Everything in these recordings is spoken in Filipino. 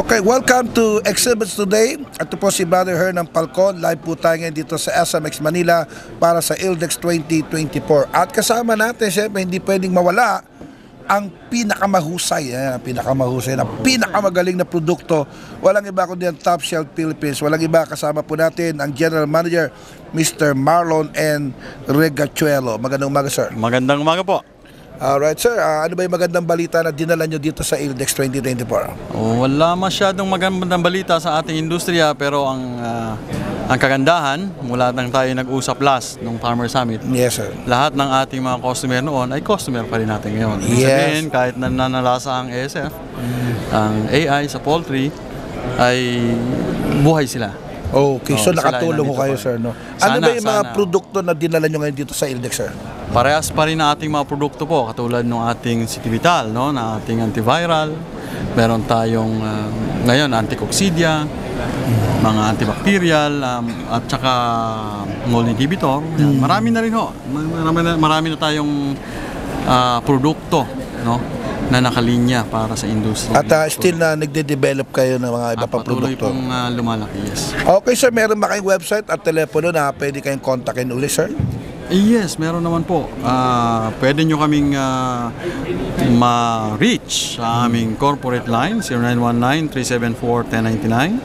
Alright, welcome to Exhibits Today. Ito po si Brother Her ng Palcon. Live po tayo ngayon dito sa SMX Manila para sa ILDEX 2024. At kasama natin, syempre, hindi pwedeng mawala ang pinakamahusay, ang pinakamahusay na pinakamagaling na produkto. Walang iba kundi ang Top Shelf Philippines. Walang iba kasama po natin ang General Manager, Mr. Marlon N. Regachuelo. Magandang umaga, sir. Magandang umaga po. Alright, sir. Ah, ano ba yung magandang balita na dinala nyo dito sa ILDEX 2024? Oh, wala masyadong magandang balita sa ating industriya pero ang ah, ang kagandahan mula nang tayo nag-usap last nung Farmer Summit, Yes, sir. lahat ng ating mga customer noon ay customer pa rin natin ngayon. Ibig Yes. Sabihin, kahit nananalasa ang ASF, ang AI sa poultry, ay buhay sila. Okay, so Oh, nakatulong ko kayo, sir, no? ano Sana, ba yung mga sana. produkto na dinala nyo ngayon dito sa ILDEX, sir? Parehas pa rin ang ating mga produkto po, katulad ng ating Citivital, no, na ating antiviral. Meron tayong ah, ngayon anticoccidia, mga antibacterial, um, at saka mold inhibitor. Yan. Marami na rin ho. Marami na, marami na tayong ah, produkto, no, na nakalinya para sa industry. At ah, still na nagde-develop kayo ng mga iba At pa patuloy produkto. pong ah, lumalaki, yes. Okay, sir, meron ba kayong website at telepono na pwede kayong kontakin uli, sir? Yes, meron naman po. Ah, pwede nyo kaming ah, ma-reach sa aming corporate line, 0919-374-1099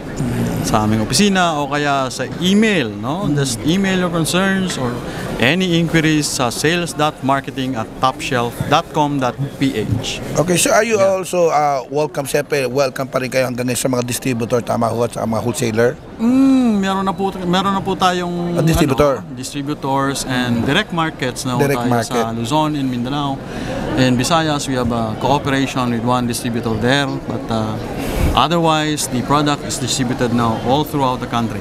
sa aming opisina o kaya sa email, no? Just email your concerns or any inquiries sa sales.marketing at topshelf.com.ph. Okay, sir, are you also uh, welcome, siyempre, welcome pa rin kayo hanggang sa mga distributor, tama ho, at sa mga wholesaler? Mm, meron na po meron na po tayong Ah, distributor. ano, distributors and direct markets na Direct tayo market. sa Luzon in Mindanao. In Visayas, we have a cooperation with one distributor there, but uh, otherwise the product is distributed now all throughout the country.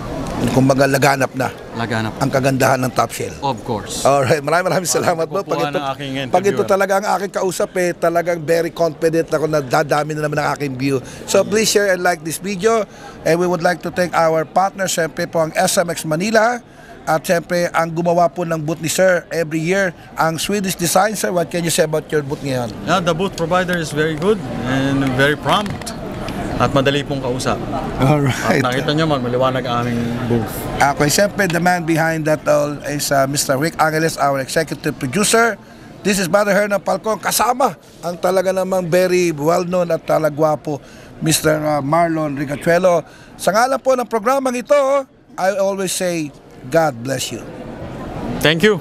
Kumbaga, laganap na Laganap. ang kagandahan ng Top Shell. Of course. Alright, maraming maraming salamat po. Pag ito, pag ito talaga ang aking kausap eh, talagang very confident ako na dadami na naman ang aking view. So please share and like this video. And we would like to thank our partner, syempre po ang SMX Manila. At syempre, ang gumawa po ng booth ni Sir every year, ang Swedish Design. Sir, what can you say about your booth ngayon? Yeah, the booth provider is very good and very prompt at madali pong kausap. At Alright. nakita nyo, maliwanag ang aming booth. Okay, syempre, the man behind that all is uh, Mr. Rick Angeles, our executive producer. This is Brother Hernan Palcon, kasama ang talaga namang very well-known at talagwapo, Mr. uh, Marlon Rigachuelo. Sa ngalan po ng programang ito, I always say, God bless you. Thank you.